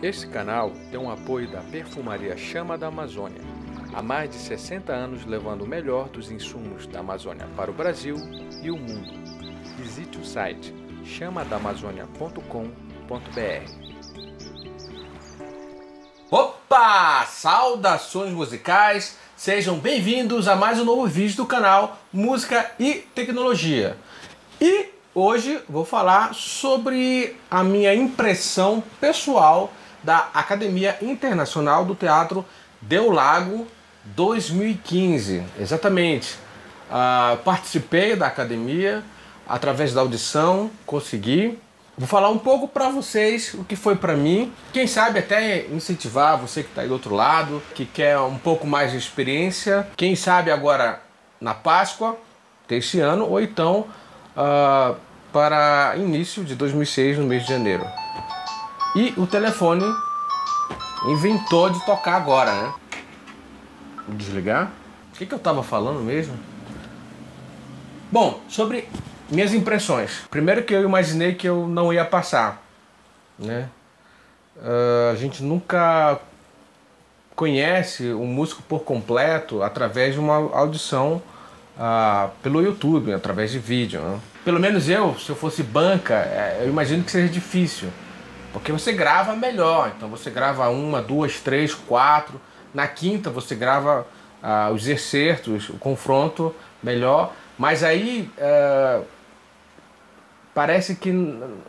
Esse canal tem um apoio da Perfumaria Chama da Amazônia. Há mais de 60 anos levando o melhor dos insumos da Amazônia para o Brasil e o mundo. Visite o site chamadamazônia.com.br. Opa! Saudações musicais! Sejam bem-vindos a mais um novo vídeo do canal Música e Tecnologia. E hoje vou falar sobre a minha impressão pessoal da Academia Internacional do Teatro Del Lago 2015. Exatamente. Uh, participei da academia através da audição, consegui. Vou falar um pouco para vocês o que foi para mim. Quem sabe até incentivar você que está aí do outro lado, que quer um pouco mais de experiência. Quem sabe agora na Páscoa deste ano, ou então uh, para início de 2006, no mês de janeiro. E o telefone inventou de tocar agora, né? Vou desligar. O que, que eu estava falando mesmo? Bom, sobre minhas impressões. Primeiro que eu imaginei que eu não ia passar, né? Uh, a gente nunca conhece um músico por completo através de uma audição uh, pelo YouTube, através de vídeo. Né? Pelo menos eu, se eu fosse banca, é, eu imagino que seja difícil. Porque você grava melhor. Então você grava uma, duas, três, quatro. Na quinta você grava uh, os excertos, o confronto melhor. Mas aí uh, parece que.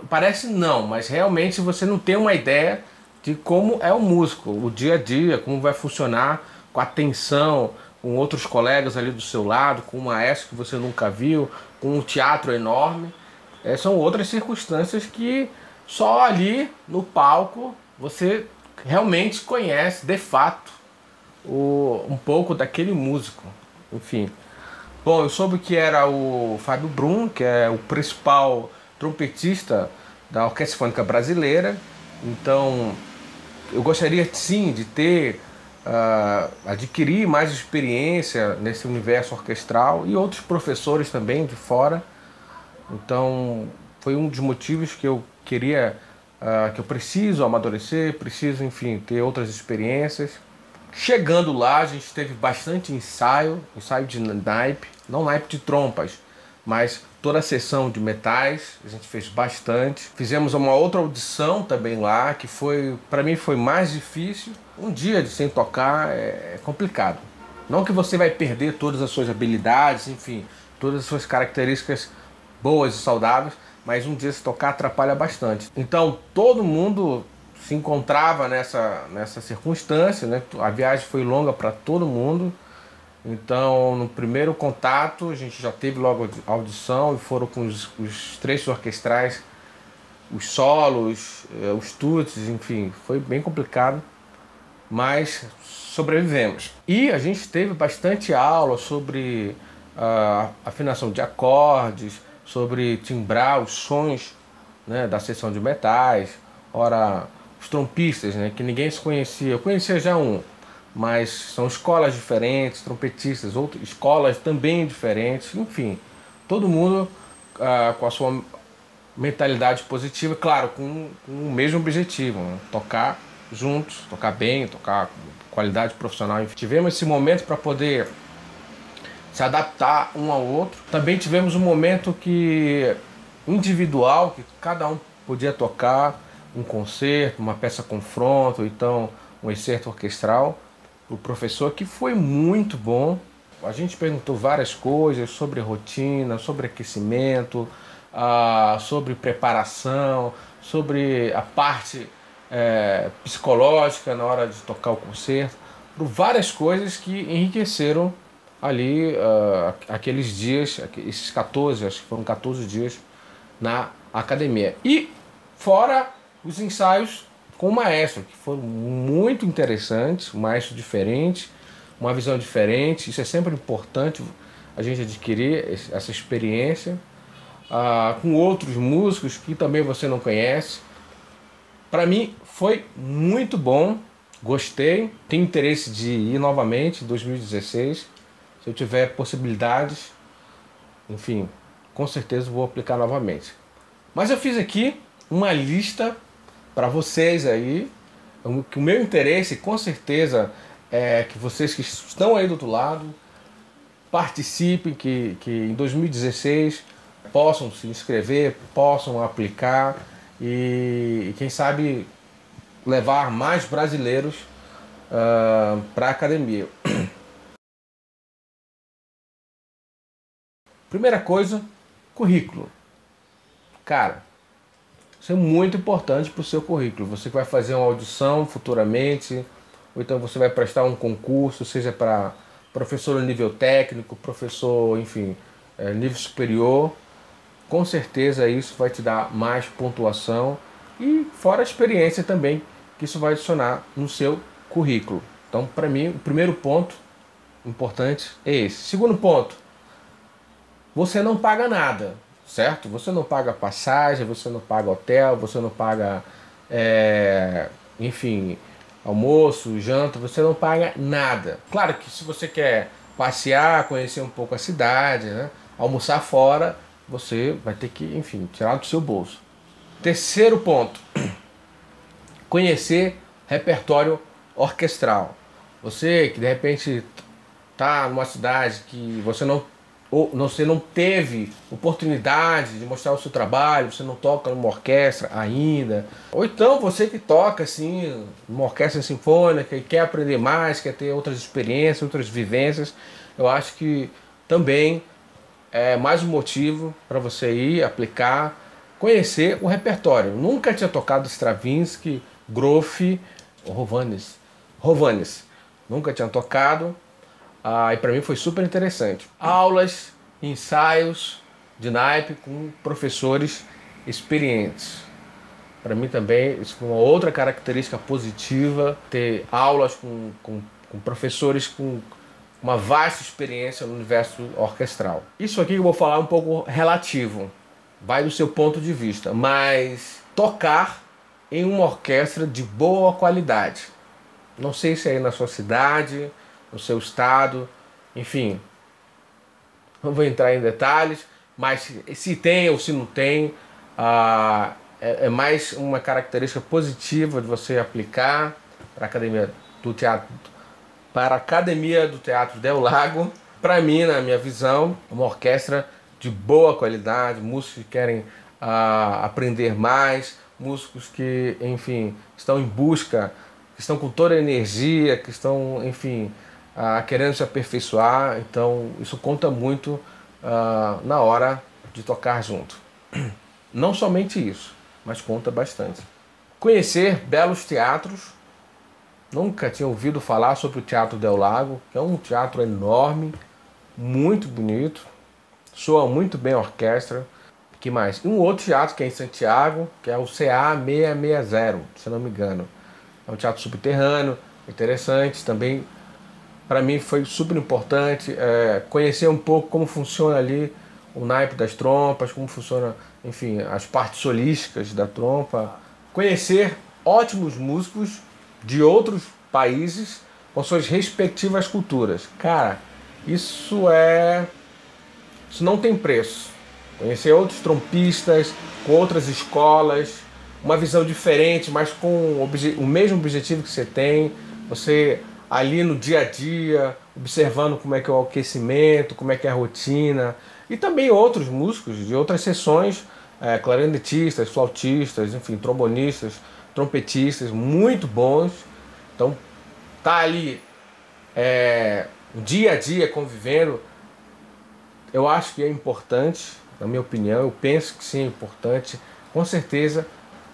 Parece não, mas realmente você não tem uma ideia de como é o músico, o dia a dia, como vai funcionar com atenção, com outros colegas ali do seu lado, com um maestro que você nunca viu, com um teatro enorme. É, são outras circunstâncias que só ali no palco você realmente conhece de fato o, um pouco daquele músico. Enfim. Bom, eu soube que era o Fábio Brum, que é o principal trompetista da Orquestra Sinfônica Brasileira. Então, eu gostaria sim de ter uh, adquirir mais experiência nesse universo orquestral e outros professores também de fora. Então, foi um dos motivos que eu queria, uh, que eu preciso amadurecer, preciso, enfim, ter outras experiências. Chegando lá, a gente teve bastante ensaio, ensaio de naipe, não naipe de trompas, mas toda a sessão de metais, a gente fez bastante. Fizemos uma outra audição também lá, que foi, para mim foi mais difícil. Um dia de sem tocar é, é complicado. Não que você vai perder todas as suas habilidades, enfim, todas as suas características boas e saudáveis, mas um dia se tocar atrapalha bastante. Então todo mundo se encontrava nessa, nessa circunstância, né? A viagem foi longa para todo mundo. Então, no primeiro contato, a gente já teve logo audição e foram com os, os trechos orquestrais, os solos, eh, os tuts, enfim, foi bem complicado, mas sobrevivemos. E a gente teve bastante aula sobre a afinação de acordes, sobre timbrar os sons né, da seção de metais, ora os trompistas, né, que ninguém se conhecia. Eu conhecia já um, mas são escolas diferentes, trompetistas, outras escolas também diferentes, enfim, todo mundo ah, com a sua mentalidade positiva, claro, com, com o mesmo objetivo, né? tocar juntos, tocar bem, tocar com qualidade profissional. Tivemos esse momento para poder se adaptar um ao outro. Também tivemos um momento que individual, que cada um podia tocar um concerto, uma peça confronto, então um excerto orquestral o professor, que foi muito bom. A gente perguntou várias coisas sobre rotina, sobre aquecimento, uh, sobre preparação, sobre a parte é, psicológica na hora de tocar o concerto, várias coisas que enriqueceram ali uh, aqueles dias, esses 14, acho que foram 14 dias na academia. E fora os ensaios com o maestro, que foi muito interessante, um maestro diferente, uma visão diferente. Isso é sempre importante a gente adquirir essa experiência. Ah, com outros músicos que também você não conhece. Para mim foi muito bom, gostei, tenho interesse de ir novamente em 2016. Se eu tiver possibilidades, enfim, com certeza vou aplicar novamente. Mas eu fiz aqui uma lista para vocês aí que o meu interesse, com certeza, é que vocês que estão aí do outro lado participem, que, que em 2016 possam se inscrever, possam aplicar e, e quem sabe levar mais brasileiros uh, para a academia. Primeira coisa, currículo. Cara, isso é muito importante para o seu currículo. Você vai fazer uma audição futuramente, ou então você vai prestar um concurso, seja para professor nível técnico, professor, enfim, é, nível superior. Com certeza isso vai te dar mais pontuação e fora a experiência também que isso vai adicionar no seu currículo. Então, para mim, o primeiro ponto importante é esse. Segundo ponto, você não paga nada, certo? Você não paga passagem, você não paga hotel, você não paga, é, enfim, almoço, janta, você não paga nada. Claro que se você quer passear, conhecer um pouco a cidade, né, almoçar fora, você vai ter que, enfim, tirar do seu bolso. Terceiro ponto: conhecer repertório orquestral. Você que de repente está numa cidade que você não ou você não teve oportunidade de mostrar o seu trabalho, você não toca numa orquestra ainda, ou então você que toca assim, numa orquestra sinfônica e quer aprender mais, quer ter outras experiências, outras vivências, eu acho que também é mais um motivo para você ir aplicar, conhecer o repertório. Nunca tinha tocado Stravinsky, Groff, Rovanes, Rovanes. Nunca tinha tocado, ah, e para mim foi super interessante. Aulas, ensaios de naipe com professores experientes. Para mim também isso foi uma outra característica positiva, ter aulas com, com, com professores com uma vasta experiência no universo orquestral. Isso aqui eu vou falar um pouco relativo, vai do seu ponto de vista, mas tocar em uma orquestra de boa qualidade. Não sei se é aí na sua cidade, no seu estado, enfim. Não vou entrar em detalhes, mas se tem ou se não tem, ah, é, é, mais uma característica positiva de você aplicar para a academia do teatro, para a academia do teatro Del Lago. Para mim, na minha visão, uma orquestra de boa qualidade, músicos que querem ah, aprender mais, músicos que, enfim, estão em busca, que estão com toda a energia, que estão, enfim, ah, querendo se aperfeiçoar, então isso conta muito ah, na hora de tocar junto. Não somente isso, mas conta bastante. Conhecer belos teatros. Nunca tinha ouvido falar sobre o Teatro Del Lago, que é um teatro enorme, muito bonito, soa muito bem a orquestra. que mais? E um outro teatro que é em Santiago, que é o CA 660, se não me engano. É um teatro subterrâneo, interessante, também para mim foi super importante é, conhecer um pouco como funciona ali o naipe das trompas, como funciona, enfim, as partes solísticas da trompa. Conhecer ótimos músicos de outros países com suas respectivas culturas. Cara, isso é. Isso não tem preço. Conhecer outros trompistas, com outras escolas, uma visão diferente, mas com o mesmo objetivo que você tem. Você ali no dia a dia, observando como é que é o aquecimento, como é que é a rotina, e também outros músicos de outras sessões, é, clarinetistas, flautistas, enfim, trombonistas, trompetistas, muito bons. Então, tá ali é, dia a dia convivendo, eu acho que é importante, na minha opinião, eu penso que sim é importante, com certeza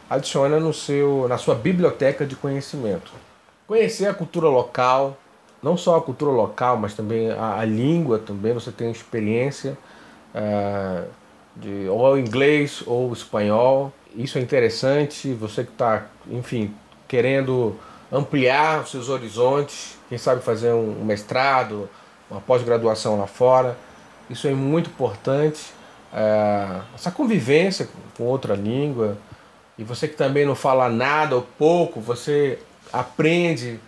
adiciona no seu, na sua biblioteca de conhecimento. Conhecer a cultura local, não só a cultura local, mas também a, a língua também, você tem experiência uh, de ou inglês ou espanhol. Isso é interessante, você que está, enfim, querendo ampliar os seus horizontes, quem sabe fazer um mestrado, uma pós-graduação lá fora. Isso é muito importante. Uh, essa convivência com outra língua. E você que também não fala nada ou pouco, você aprende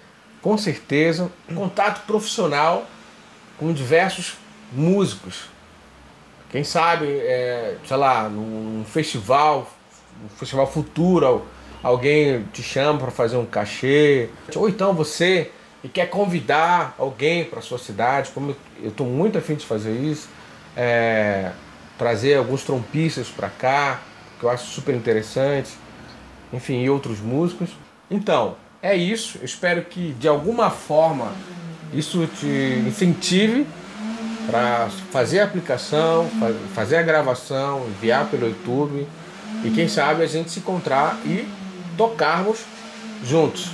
com certeza contato profissional com diversos músicos. Quem sabe, é, sei lá, num festival, um festival futuro, alguém te chama para fazer um cachê, ou então você e quer convidar alguém para sua cidade, como eu estou muito afim de fazer isso, é, trazer alguns trompistas para cá, que eu acho super interessante, enfim, e outros músicos. Então, é isso. Eu espero que de alguma forma isso te incentive para fazer a aplicação, fazer a gravação, enviar pelo YouTube e quem sabe a gente se encontrar e tocarmos juntos.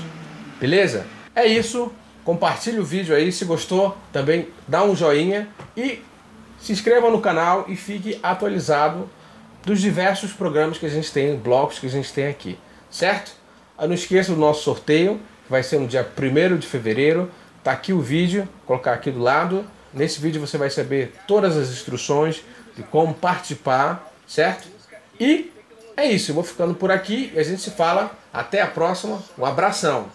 Beleza? É isso. Compartilhe o vídeo aí, se gostou, também dá um joinha e se inscreva no canal e fique atualizado dos diversos programas que a gente tem, blocos que a gente tem aqui, certo? Ah, não esqueça do nosso sorteio, que vai ser no dia 1 de fevereiro. Tá aqui o vídeo, vou colocar aqui do lado. Nesse vídeo você vai saber todas as instruções de como participar, certo? E é isso, eu vou ficando por aqui e a gente se fala. Até a próxima. Um abração.